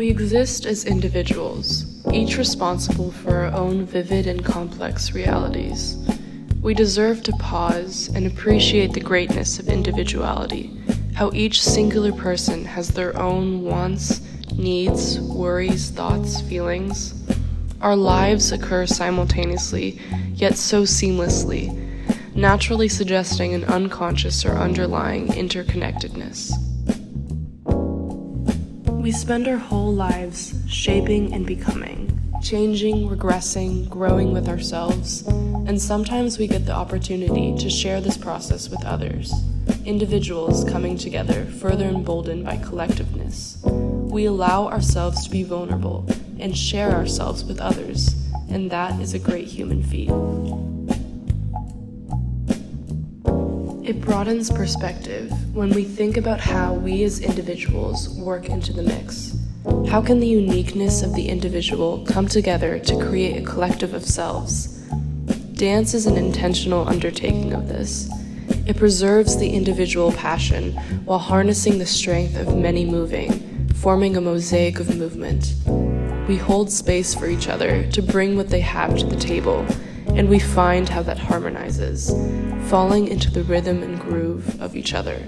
We exist as individuals, each responsible for our own vivid and complex realities. We deserve to pause and appreciate the greatness of individuality, how each singular person has their own wants, needs, worries, thoughts, feelings. Our lives occur simultaneously, yet so seamlessly, naturally suggesting an unconscious or underlying interconnectedness. We spend our whole lives shaping and becoming, changing, regressing, growing with ourselves, and sometimes we get the opportunity to share this process with others, individuals coming together further emboldened by collectiveness. We allow ourselves to be vulnerable and share ourselves with others, and that is a great human feat. It broadens perspective when we think about how we as individuals work into the mix. How can the uniqueness of the individual come together to create a collective of selves? Dance is an intentional undertaking of this. It preserves the individual passion while harnessing the strength of many moving, forming a mosaic of movement. We hold space for each other to bring what they have to the table and we find how that harmonizes, falling into the rhythm and groove of each other.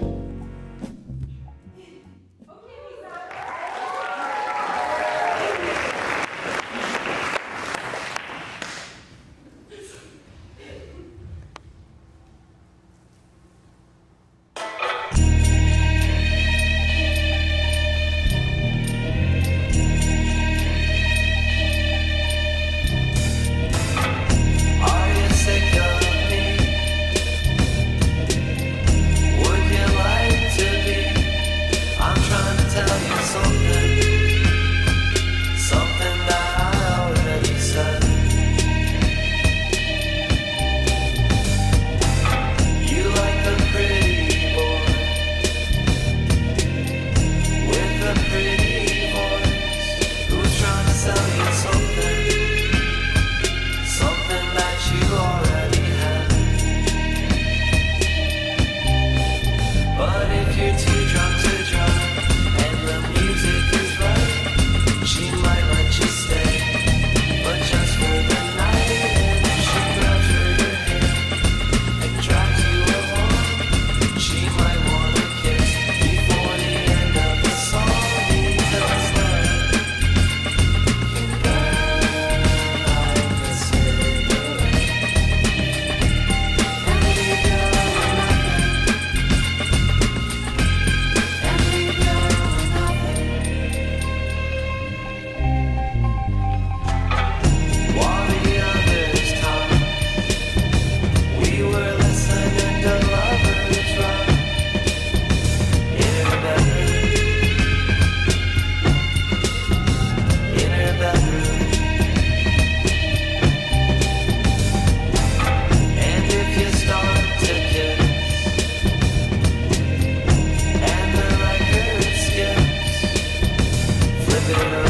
Thank you.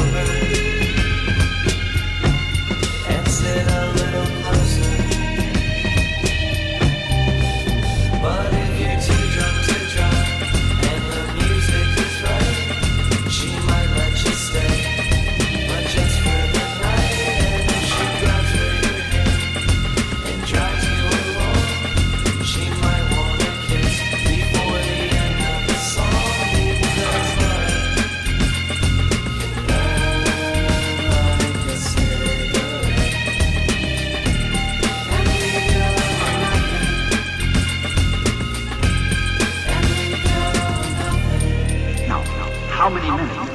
How many minutes